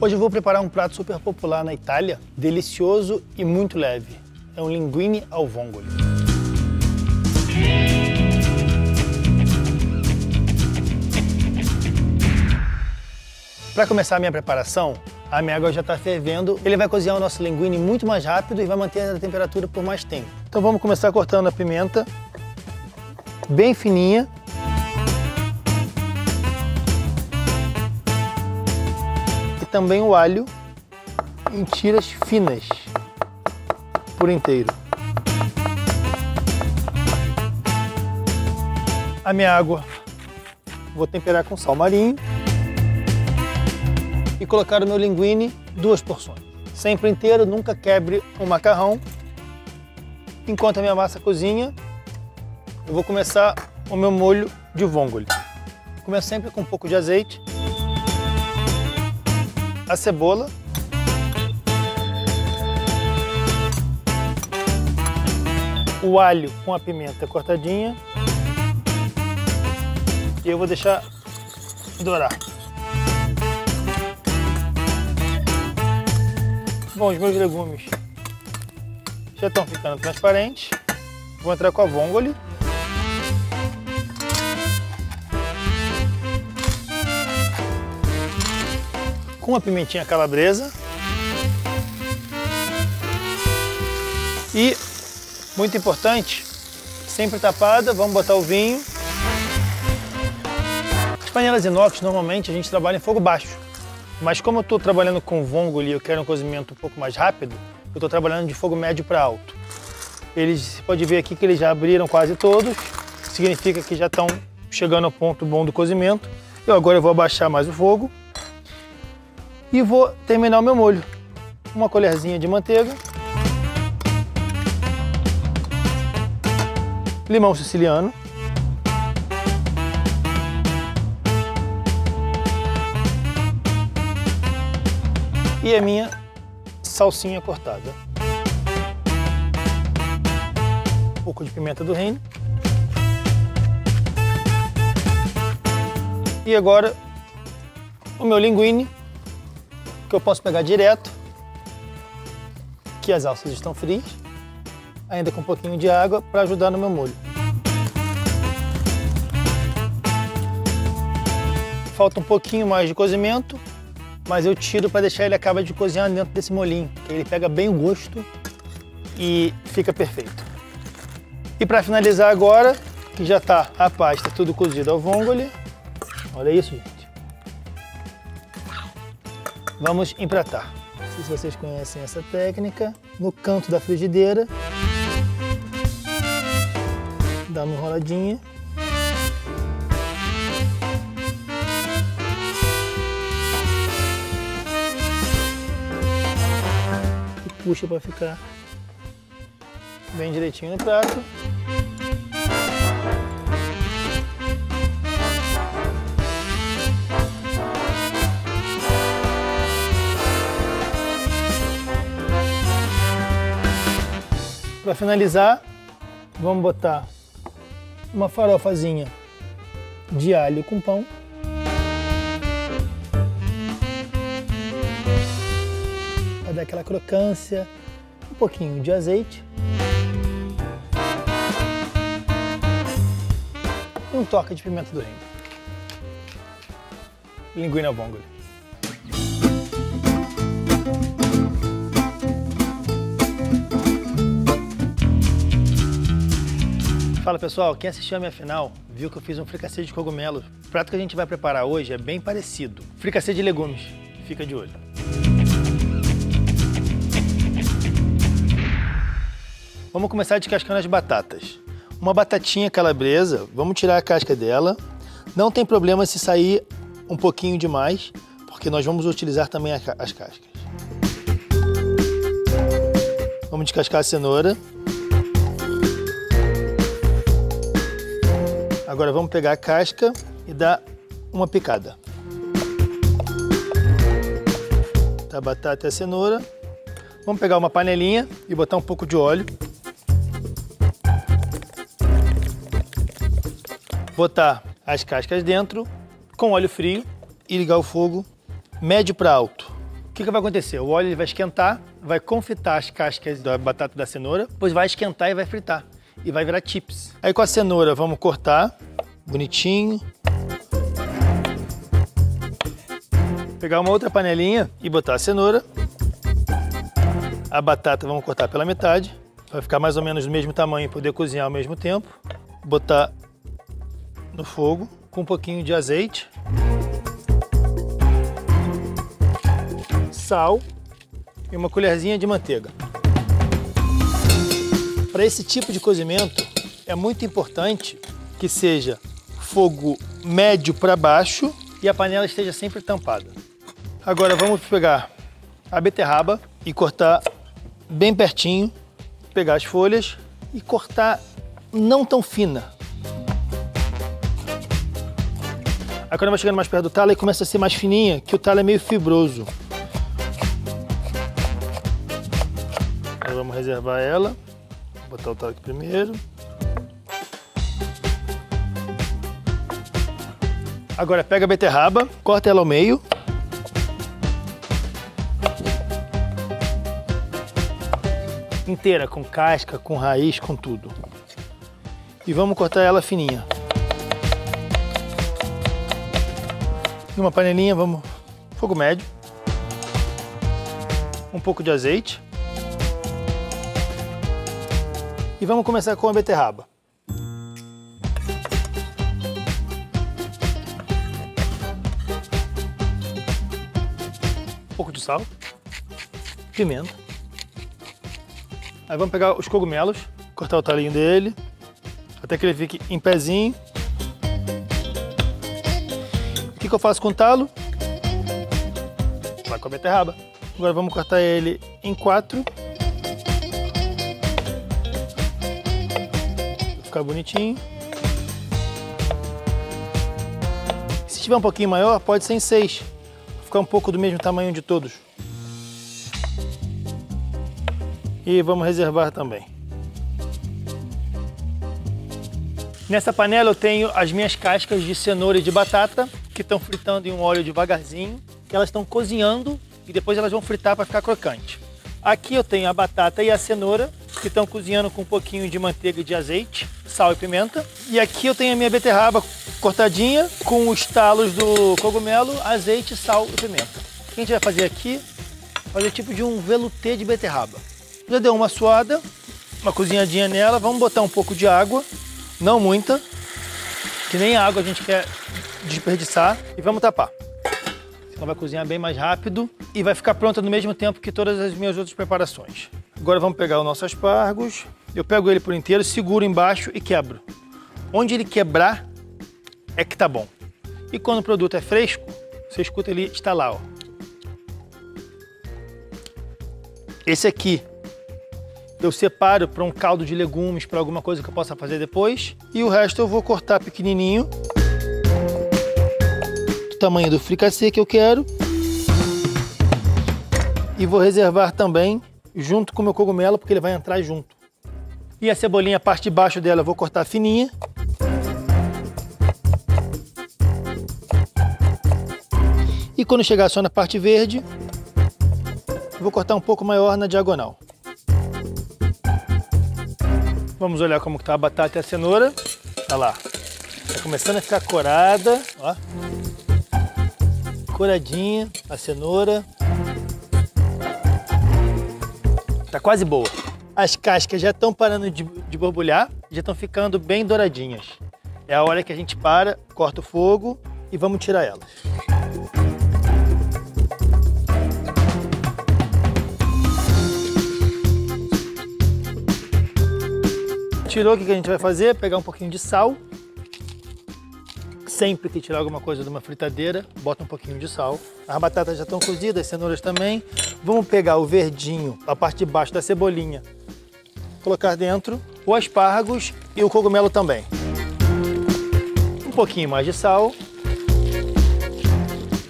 Hoje eu vou preparar um prato super popular na Itália, delicioso e muito leve. É um linguine ao vongole. Para começar a minha preparação, a minha água já está fervendo. Ele vai cozinhar o nosso linguine muito mais rápido e vai manter a temperatura por mais tempo. Então vamos começar cortando a pimenta bem fininha. Também o alho em tiras finas por inteiro. A minha água vou temperar com sal marinho e colocar o meu linguine duas porções. Sempre inteiro, nunca quebre o macarrão. Enquanto a minha massa cozinha, eu vou começar o meu molho de vongole. Começo sempre com um pouco de azeite a cebola. O alho com a pimenta cortadinha. E eu vou deixar dourar. Bom, os meus legumes já estão ficando transparentes. Vou entrar com a vongole. Com a pimentinha calabresa. E, muito importante, sempre tapada, vamos botar o vinho. As panelas inox, normalmente, a gente trabalha em fogo baixo. Mas como eu estou trabalhando com vongole e eu quero um cozimento um pouco mais rápido, eu estou trabalhando de fogo médio para alto. Eles, você pode ver aqui que eles já abriram quase todos, significa que já estão chegando ao ponto bom do cozimento. Eu agora vou abaixar mais o fogo e vou terminar o meu molho. Uma colherzinha de manteiga. Limão siciliano. E a minha salsinha cortada. Um pouco de pimenta do reino. E agora o meu linguine que eu posso pegar direto, que as alças estão frias, ainda com um pouquinho de água para ajudar no meu molho. Falta um pouquinho mais de cozimento, mas eu tiro para deixar ele acabar de cozinhar dentro desse molinho, que ele pega bem o gosto e fica perfeito. E para finalizar agora, que já está a pasta tudo cozida ao vongole, olha isso, gente. Vamos empratar. Não sei se vocês conhecem essa técnica. No canto da frigideira, dá uma enroladinha. E puxa para ficar bem direitinho no prato. Para finalizar, vamos botar uma farofazinha de alho com pão. Para dar aquela crocância, um pouquinho de azeite. E um toque de pimenta do reino. Linguina vongole. Fala pessoal, quem assistiu a minha final viu que eu fiz um fricassê de cogumelos. O prato que a gente vai preparar hoje é bem parecido. Fricassê de legumes. Fica de olho. Vamos começar descascando as batatas. Uma batatinha calabresa, vamos tirar a casca dela. Não tem problema se sair um pouquinho demais, porque nós vamos utilizar também as cascas. Vamos descascar a cenoura. Agora vamos pegar a casca e dar uma picada. Tá a batata e a cenoura. Vamos pegar uma panelinha e botar um pouco de óleo. Botar as cascas dentro com óleo frio e ligar o fogo médio para alto. que, que vai acontecer? O óleo vai esquentar, vai confitar as cascas da batata da cenoura, depois vai esquentar e vai fritar. E vai virar chips. Aí com a cenoura vamos cortar, bonitinho. Pegar uma outra panelinha e botar a cenoura. A batata vamos cortar pela metade. Vai ficar mais ou menos do mesmo tamanho e poder cozinhar ao mesmo tempo. Botar no fogo com um pouquinho de azeite. Sal e uma colherzinha de manteiga. Para esse tipo de cozimento é muito importante que seja fogo médio para baixo e a panela esteja sempre tampada. Agora vamos pegar a beterraba e cortar bem pertinho, pegar as folhas e cortar não tão fina. Aí quando vai chegando mais perto do talo, aí começa a ser mais fininha, que o talo é meio fibroso. Aí vamos reservar ela. Vou botar o aqui primeiro. Agora pega a beterraba, corta ela ao meio. Inteira, com casca, com raiz, com tudo. E vamos cortar ela fininha. Numa panelinha, vamos fogo médio. Um pouco de azeite. E vamos começar com a beterraba. Um pouco de sal, pimenta. Aí vamos pegar os cogumelos, cortar o talinho dele, até que ele fique em pezinho. O que, que eu faço com o talo? Vai com a beterraba. Agora vamos cortar ele em quatro. Ficar bonitinho. Se tiver um pouquinho maior, pode ser em seis. Ficar um pouco do mesmo tamanho de todos. E vamos reservar também. Nessa panela eu tenho as minhas cascas de cenoura e de batata que estão fritando em um óleo devagarzinho, que elas estão cozinhando e depois elas vão fritar para ficar crocante. Aqui eu tenho a batata e a cenoura, que estão cozinhando com um pouquinho de manteiga e de azeite, sal e pimenta. E aqui eu tenho a minha beterraba cortadinha com os talos do cogumelo, azeite, sal e pimenta. O que a gente vai fazer aqui? Fazer tipo de um velouté de beterraba. Já deu uma suada, uma cozinhadinha nela, vamos botar um pouco de água, não muita, que nem água a gente quer desperdiçar e vamos tapar. Ela vai cozinhar bem mais rápido e vai ficar pronta no mesmo tempo que todas as minhas outras preparações. Agora vamos pegar o nosso aspargos. Eu pego ele por inteiro, seguro embaixo e quebro. Onde ele quebrar é que tá bom. E quando o produto é fresco, você escuta ele estalar, ó. Esse aqui eu separo para um caldo de legumes, para alguma coisa que eu possa fazer depois. E o resto eu vou cortar pequenininho tamanho do fricassê que eu quero. E vou reservar também junto com o meu cogumelo, porque ele vai entrar junto. E a cebolinha, a parte de baixo dela, eu vou cortar fininha. E quando chegar só na parte verde, vou cortar um pouco maior na diagonal. Vamos olhar como está a batata e a cenoura. Olha lá. Está começando a ficar corada. Ó coradinha a cenoura. Tá quase boa. As cascas já estão parando de, de borbulhar, já estão ficando bem douradinhas. É a hora que a gente para, corta o fogo e vamos tirar elas. Tirou, o que a gente vai fazer? Pegar um pouquinho de sal Sempre que tirar alguma coisa de uma fritadeira, bota um pouquinho de sal. As batatas já estão cozidas, as cenouras também. Vamos pegar o verdinho, a parte de baixo da cebolinha, colocar dentro, o aspargos e o cogumelo também. Um pouquinho mais de sal.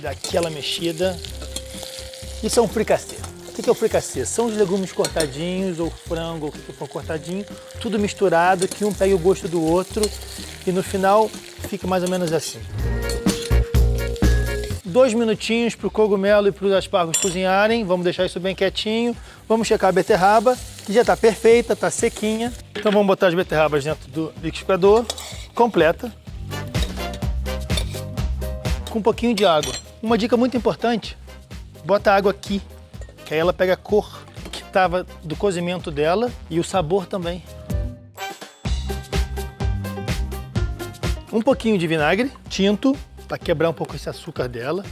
Daquela mexida. Isso é um fricassê. O que é o fricassê? São os legumes cortadinhos, ou frango, ou o que for cortadinho, tudo misturado, que um pega o gosto do outro e no final fica mais ou menos assim. dois minutinhos para o cogumelo e para os aspargos cozinharem. Vamos deixar isso bem quietinho. Vamos checar a beterraba, que já está perfeita, está sequinha. Então vamos botar as beterrabas dentro do liquidificador, completa, com um pouquinho de água. Uma dica muito importante, bota água aqui, que aí ela pega a cor que estava do cozimento dela e o sabor também. Um pouquinho de vinagre tinto, para quebrar um pouco esse açúcar dela.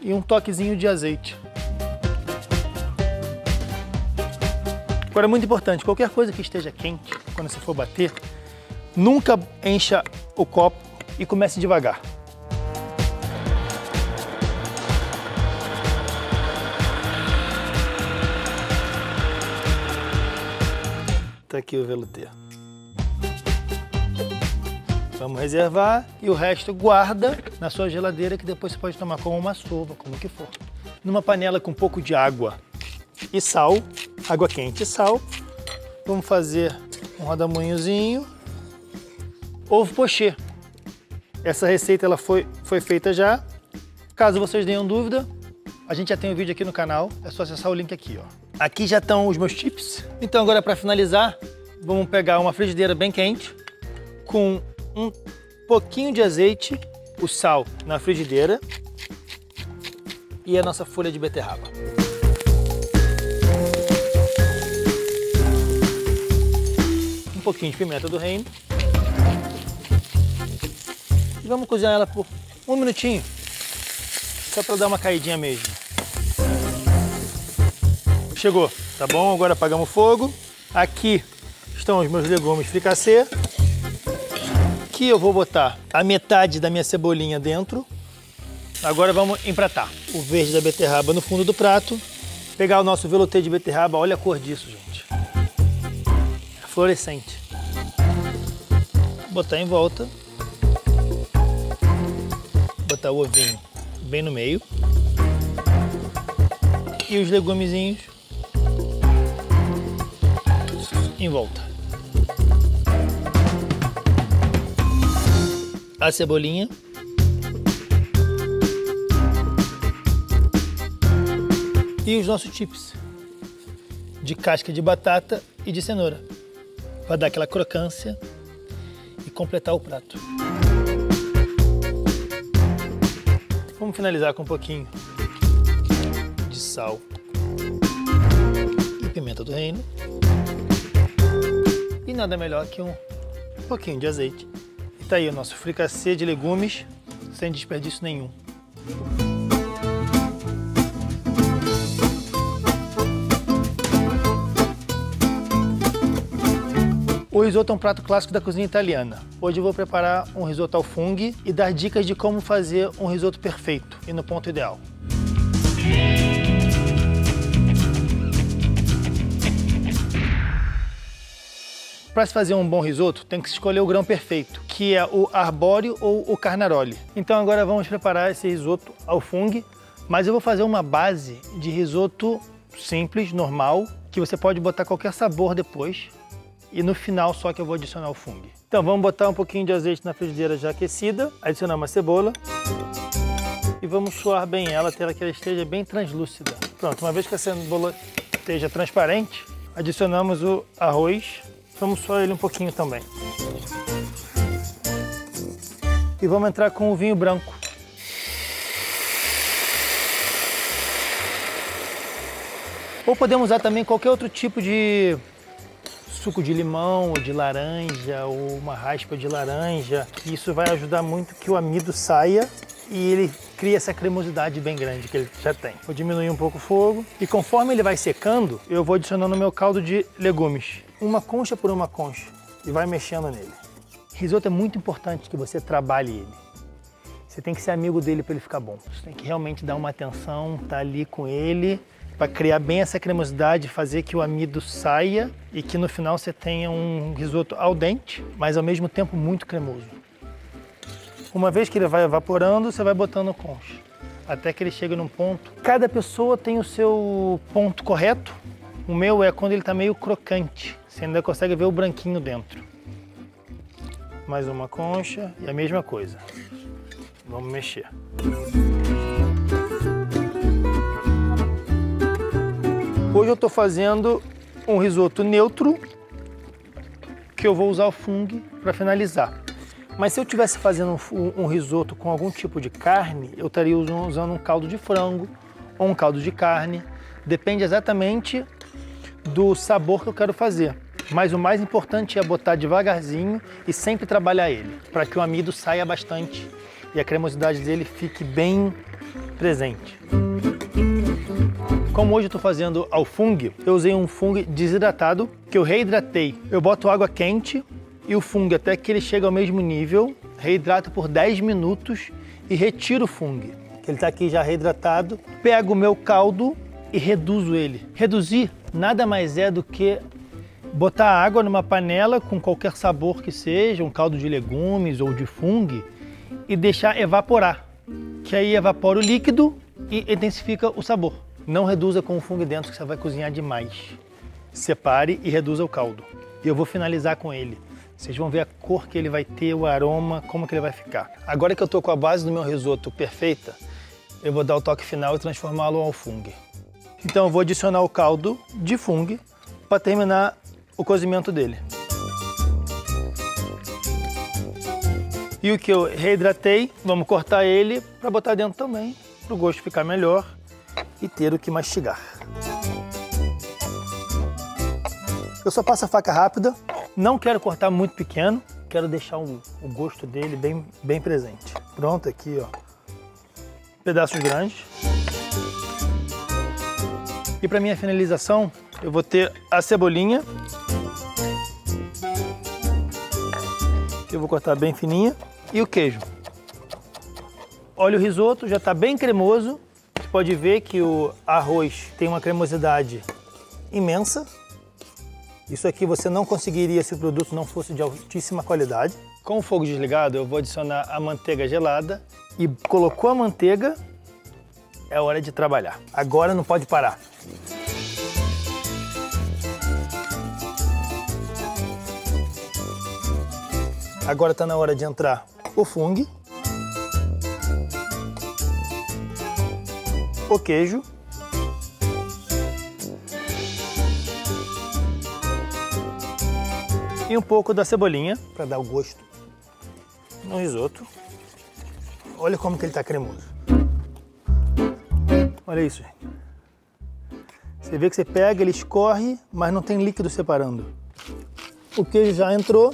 E um toquezinho de azeite. Agora, é muito importante, qualquer coisa que esteja quente, quando você for bater, nunca encha o copo e comece devagar. Tá aqui o veluteiro. Vamos reservar e o resto guarda na sua geladeira que depois você pode tomar como uma sova, como que for. Numa panela com um pouco de água e sal, água quente e sal. Vamos fazer um rodamuinhozinho. Ovo pochê. Essa receita ela foi, foi feita já. Caso vocês tenham dúvida, a gente já tem um vídeo aqui no canal, é só acessar o link aqui. Ó. Aqui já estão os meus chips. Então agora para finalizar, vamos pegar uma frigideira bem quente com um pouquinho de azeite, o sal na frigideira e a nossa folha de beterraba. Um pouquinho de pimenta do reino. E vamos cozinhar ela por um minutinho, só para dar uma caidinha mesmo. Chegou, tá bom? Agora apagamos o fogo. Aqui estão os meus legumes fricassê. Aqui eu vou botar a metade da minha cebolinha dentro. Agora vamos empratar. O verde da beterraba no fundo do prato. Pegar o nosso velouté de beterraba. Olha a cor disso, gente. É fluorescente. Botar em volta. Botar o ovinho bem no meio. E os legumezinhos em volta. A cebolinha. E os nossos chips de casca de batata e de cenoura, para dar aquela crocância e completar o prato. Vamos finalizar com um pouquinho de sal e pimenta do reino. E nada melhor que um pouquinho de azeite Tá aí o nosso fricassê de legumes, sem desperdício nenhum. O risoto é um prato clássico da cozinha italiana. Hoje eu vou preparar um risoto ao fungo e dar dicas de como fazer um risoto perfeito e no ponto ideal. Para se fazer um bom risoto, tem que escolher o grão perfeito, que é o arbóreo ou o carnaroli. Então agora vamos preparar esse risoto ao fungo, mas eu vou fazer uma base de risoto simples, normal, que você pode botar qualquer sabor depois. E no final só que eu vou adicionar o fungo. Então vamos botar um pouquinho de azeite na frigideira já aquecida, adicionar uma cebola e vamos suar bem ela até que ela esteja bem translúcida. Pronto, uma vez que a cebola esteja transparente, adicionamos o arroz Vamos só ele um pouquinho também. E vamos entrar com o vinho branco. Ou podemos usar também qualquer outro tipo de suco de limão, ou de laranja, ou uma raspa de laranja. Isso vai ajudar muito que o amido saia e ele cria essa cremosidade bem grande que ele já tem. Vou diminuir um pouco o fogo e conforme ele vai secando, eu vou adicionando o meu caldo de legumes uma concha por uma concha e vai mexendo nele. Risoto é muito importante que você trabalhe ele. Você tem que ser amigo dele para ele ficar bom. Você tem que realmente dar uma atenção, estar tá ali com ele para criar bem essa cremosidade, fazer que o amido saia e que no final você tenha um risoto al dente, mas ao mesmo tempo muito cremoso. Uma vez que ele vai evaporando, você vai botando concha, até que ele chega num ponto. Cada pessoa tem o seu ponto correto. O meu é quando ele está meio crocante, você ainda consegue ver o branquinho dentro. Mais uma concha e a mesma coisa. Vamos mexer. Hoje eu estou fazendo um risoto neutro que eu vou usar o fungo para finalizar. Mas se eu tivesse fazendo um, um, risoto com algum tipo de carne, eu estaria usando um caldo de frango ou um caldo de carne. Depende exatamente do sabor que eu quero fazer. Mas o mais importante é botar devagarzinho e sempre trabalhar ele, para que o amido saia bastante e a cremosidade dele fique bem presente. Como hoje eu estou fazendo ao fungo, eu usei um fungo desidratado que eu reidratei. Eu boto água quente e o fungo até que ele chegue ao mesmo nível, reidrato por 10 minutos e retiro o fungo. Ele está aqui já reidratado. Pego o meu caldo e reduzo ele. Reduzir nada mais é do que botar água numa panela com qualquer sabor que seja, um caldo de legumes ou de fungo, e deixar evaporar. Que aí evapora o líquido e intensifica o sabor. Não reduza com o fungo dentro que você vai cozinhar demais. Separe e reduza o caldo. E eu vou finalizar com ele. Vocês vão ver a cor que ele vai ter, o aroma, como que ele vai ficar. Agora que eu estou com a base do meu risoto perfeita, eu vou dar o toque final e transformá-lo ao fungo. Então eu vou adicionar o caldo de fungo para terminar o cozimento dele. E o que eu reidratei, vamos cortar ele para botar dentro também, para o gosto ficar melhor e ter o que mastigar. Eu só passo a faca rápida, não quero cortar muito pequeno, quero deixar o, gosto dele bem, bem presente. Pronto, aqui ó, pedaços grandes. E para minha finalização, eu vou ter a cebolinha. Que eu vou cortar bem fininha. E o queijo. Olha o risoto, já está bem cremoso. Você pode ver que o arroz tem uma cremosidade imensa. Isso aqui você não conseguiria se o produto não fosse de altíssima qualidade. Com o fogo desligado, eu vou adicionar a manteiga gelada e colocou a manteiga, é hora de trabalhar. Agora não pode parar. Agora está na hora de entrar o fungo, o queijo, e um pouco da cebolinha para dar o gosto no risoto. Olha como que ele está cremoso. Olha isso, gente. Você vê que você pega, ele escorre, mas não tem líquido separando. O queijo já entrou,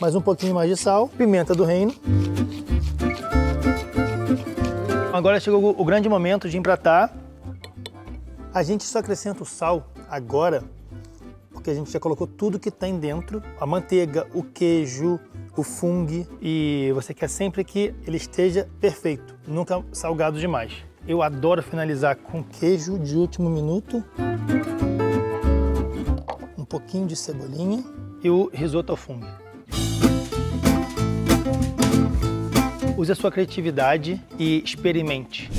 mais um pouquinho mais de sal, pimenta do reino. Agora chegou o grande momento de empratar. A gente só acrescenta o sal agora, porque a gente já colocou tudo que tem dentro, a manteiga, o queijo, o fungo, e você quer sempre que ele esteja perfeito, nunca salgado demais. Eu adoro finalizar com queijo de último minuto, um pouquinho de cebolinha e o risoto ao fungo. Use a sua criatividade e experimente.